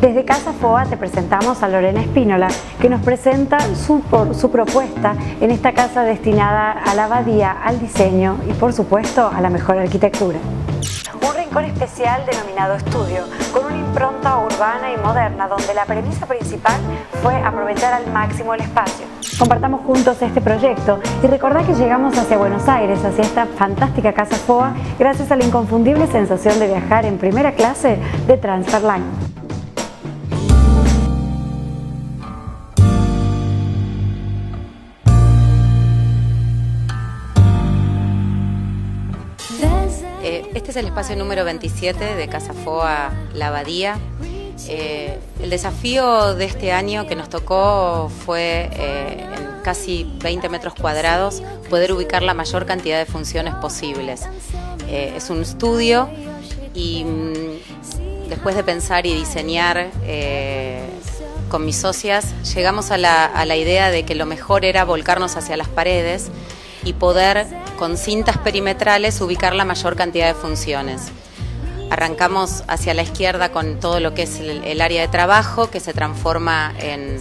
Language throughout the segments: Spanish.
Desde Casa FOA te presentamos a Lorena Espínola, que nos presenta su, propuesta en esta casa destinada a la abadía, al diseño y por supuesto a la mejor arquitectura. Un rincón especial denominado estudio, con una impronta urbana y moderna donde la premisa principal fue aprovechar al máximo el espacio. Compartamos juntos este proyecto y recordá que llegamos hacia Buenos Aires, hacia esta fantástica casa FOA, gracias a la inconfundible sensación de viajar en primera clase de Transferline. Este es el espacio número 27 de Casa Foa La Abadía. Eh, el desafío de este año que nos tocó fue eh, en casi 20 metros cuadrados poder ubicar la mayor cantidad de funciones posibles. Eh, es un estudio y mm, después de pensar y diseñar con mis socias, llegamos a la, a la idea de que lo mejor era volcarnos hacia las paredes y poder con cintas perimetrales ubicar la mayor cantidad de funciones. Arrancamos hacia la izquierda con todo lo que es el, área de trabajo, que se transforma en,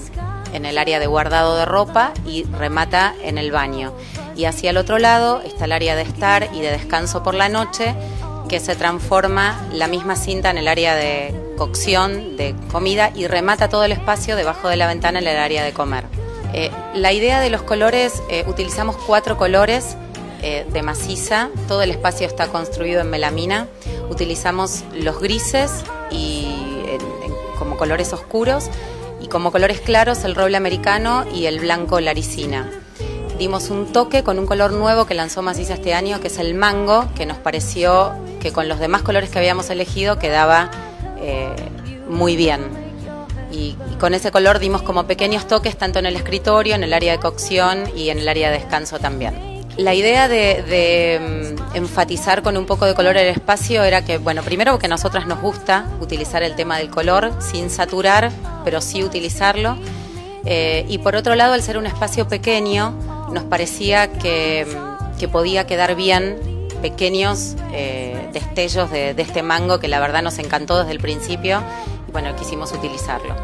el área de guardado de ropa y remata en el baño. Y hacia el otro lado está el área de estar y de descanso por la noche, que se transforma la misma cinta en el área de cocción, de comida y remata todo el espacio debajo de la ventana en el área de comer. Eh, la idea de los colores, eh, utilizamos cuatro colores eh, de maciza, todo el espacio está construido en melamina, utilizamos los grises y como colores oscuros y como colores claros el roble americano y el blanco laricina. Dimos un toque con un color nuevo que lanzó Maciza este año, que es el mango, que nos pareció que con los demás colores que habíamos elegido quedaba muy bien. Y, con ese color dimos como pequeños toques tanto en el escritorio, en el área de cocción y en el área de descanso también. La idea de, mm, enfatizar con un poco de color el espacio era que, bueno, primero que a nosotras nos gusta utilizar el tema del color sin saturar, pero sí utilizarlo. Eh, y por otro lado, al ser un espacio pequeño, nos parecía que, mm, podía quedar bien pequeños eh, destellos de, de este mango que la verdad nos encantó desde el principio bueno, quisimos utilizarlo.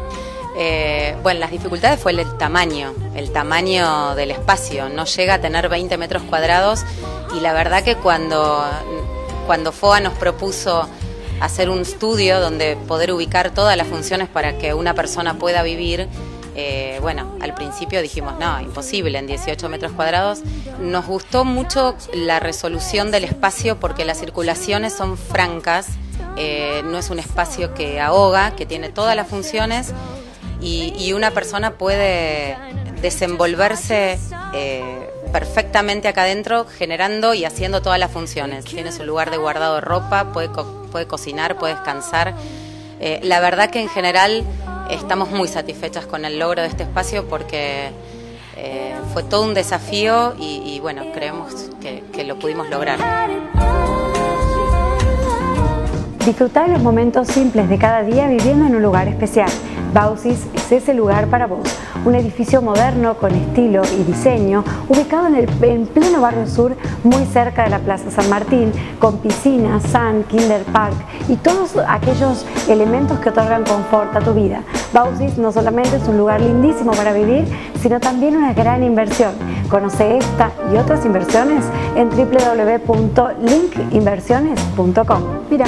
Eh, bueno, las dificultades fue el tamaño, el tamaño del espacio. No llega a tener 20 metros cuadrados y la verdad que cuando, cuando FOA nos propuso hacer un estudio donde poder ubicar todas las funciones para que una persona pueda vivir, eh, bueno, al principio dijimos, no, imposible, en 18 metros cuadrados. Nos gustó mucho la resolución del espacio porque las circulaciones son francas, eh, no es un espacio que ahoga, que tiene todas las funciones y, una persona puede desenvolverse eh, perfectamente acá adentro generando y haciendo todas las funciones. Tiene su lugar de guardado de ropa, puede, cocinar, puede descansar. Eh, la verdad que en general estamos muy satisfechas con el logro de este espacio porque fue todo un desafío y, bueno, creemos que lo pudimos lograr. Disfrutar los momentos simples de cada día viviendo en un lugar especial. Bausis es ese lugar para vos. Un edificio moderno con estilo y diseño, ubicado en, el, en pleno barrio sur, muy cerca de la Plaza San Martín, con piscina, sun, kinder park y todos aquellos elementos que otorgan confort a tu vida. Bausis no solamente es un lugar lindísimo para vivir, sino también una gran inversión. Conoce esta y otras inversiones en www.linkinversiones.com. Mira.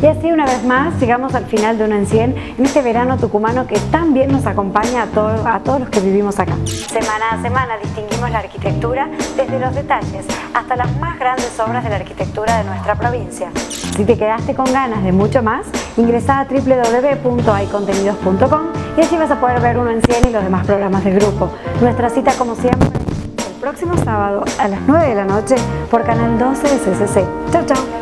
Y así una vez más llegamos al final de uno en 100 en este verano tucumano que tan bien nos acompaña a, a todos los que vivimos acá. Semana a semana distinguimos la arquitectura desde los detalles hasta las más grandes obras de la arquitectura de nuestra provincia. Si te quedaste con ganas de mucho más, ingresa a www.aycontenidos.com y allí vas a poder ver uno en 100 y los demás programas del grupo. Nuestra cita como siempre el próximo sábado a las 9 de la noche por Canal 12 de CCC. Chao, chao.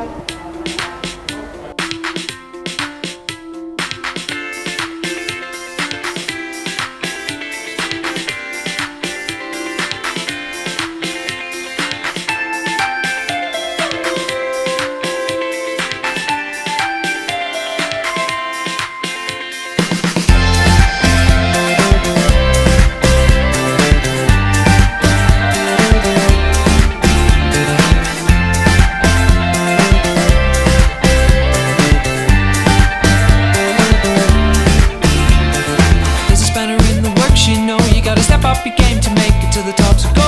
gotta step up your game to make it to the top. So go